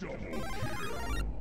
Double kill.